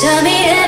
Tell me